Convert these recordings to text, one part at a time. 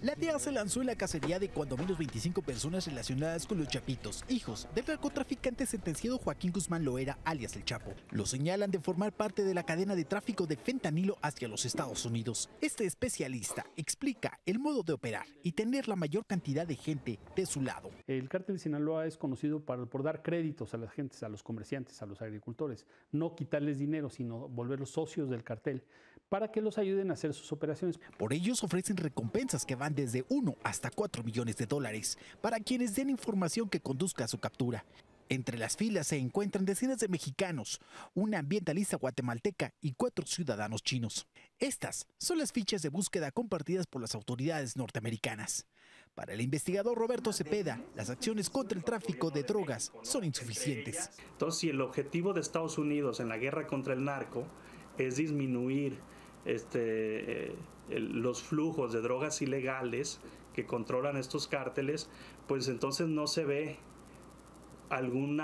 La DEA se lanzó en la cacería de cuando menos 25 personas relacionadas con los Chapitos, hijos del narcotraficante sentenciado Joaquín Guzmán Loera, alias El Chapo. Lo señalan de formar parte de la cadena de tráfico de fentanilo hacia los Estados Unidos. Este especialista explica el modo de operar y tener la mayor cantidad de gente de su lado. El cártel de Sinaloa es conocido por, por dar créditos a las gentes, a los comerciantes, a los agricultores, no quitarles dinero, sino volverlos socios del cartel para que los ayuden a hacer sus operaciones. Por ellos ofrecen recompensas que van desde 1 hasta 4 millones de dólares para quienes den información que conduzca a su captura. Entre las filas se encuentran decenas de mexicanos, una ambientalista guatemalteca y cuatro ciudadanos chinos. Estas son las fichas de búsqueda compartidas por las autoridades norteamericanas. Para el investigador Roberto Cepeda, las acciones contra el tráfico de drogas son insuficientes. Entonces, si el objetivo de Estados Unidos en la guerra contra el narco es disminuir este, eh, los flujos de drogas ilegales que controlan estos cárteles, pues entonces no se ve algún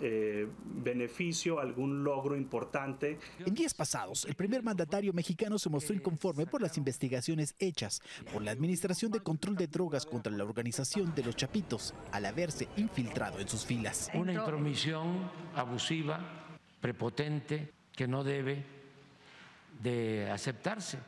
eh, beneficio, algún logro importante. En días pasados, el primer mandatario mexicano se mostró inconforme por las investigaciones hechas por la Administración de Control de Drogas contra la organización de los Chapitos al haberse infiltrado en sus filas. Una intromisión abusiva, prepotente, que no debe de aceptarse.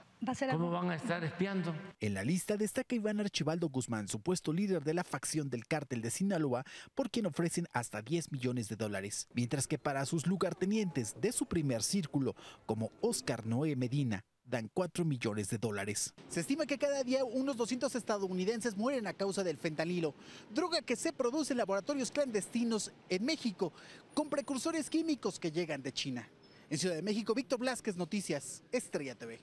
¿Cómo van a estar espiando? En la lista destaca Iván Archibaldo Guzmán, supuesto líder de la facción del cártel de Sinaloa, por quien ofrecen hasta 10 millones de dólares. Mientras que para sus lugartenientes de su primer círculo, como Oscar Noé Medina, dan 4 millones de dólares. Se estima que cada día unos 200 estadounidenses mueren a causa del fentanilo, droga que se produce en laboratorios clandestinos en México, con precursores químicos que llegan de China. En Ciudad de México, Víctor Blasquez, Noticias, Estrella TV.